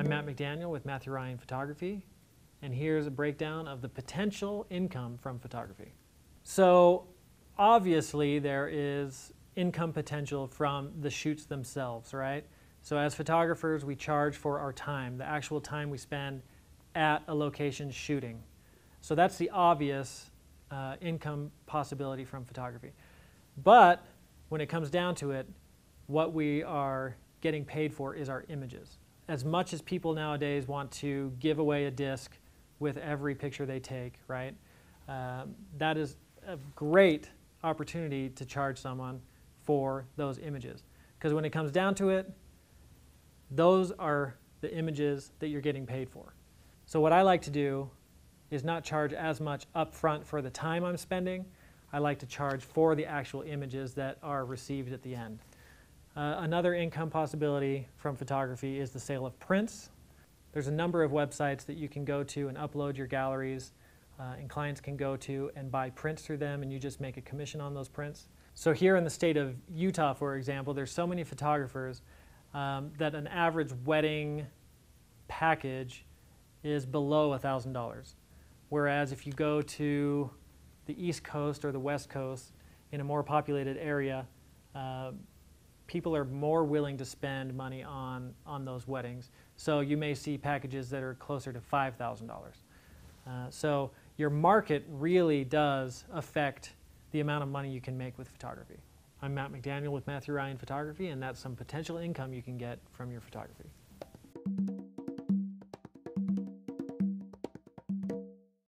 I'm Matt McDaniel with Matthew Ryan Photography, and here's a breakdown of the potential income from photography. So, obviously, there is income potential from the shoots themselves, right? So, as photographers, we charge for our time, the actual time we spend at a location shooting. So, that's the obvious uh, income possibility from photography. But when it comes down to it, what we are getting paid for is our images. As much as people nowadays want to give away a disc with every picture they take, right? Um, that is a great opportunity to charge someone for those images. Because when it comes down to it, those are the images that you're getting paid for. So what I like to do is not charge as much upfront for the time I'm spending. I like to charge for the actual images that are received at the end. Uh, another income possibility from photography is the sale of prints. There's a number of websites that you can go to and upload your galleries, uh, and clients can go to and buy prints through them, and you just make a commission on those prints. So here in the state of Utah, for example, there's so many photographers um, that an average wedding package is below $1,000. Whereas if you go to the East Coast or the West Coast in a more populated area, uh, people are more willing to spend money on, on those weddings. So you may see packages that are closer to $5,000. Uh, so your market really does affect the amount of money you can make with photography. I'm Matt McDaniel with Matthew Ryan Photography, and that's some potential income you can get from your photography.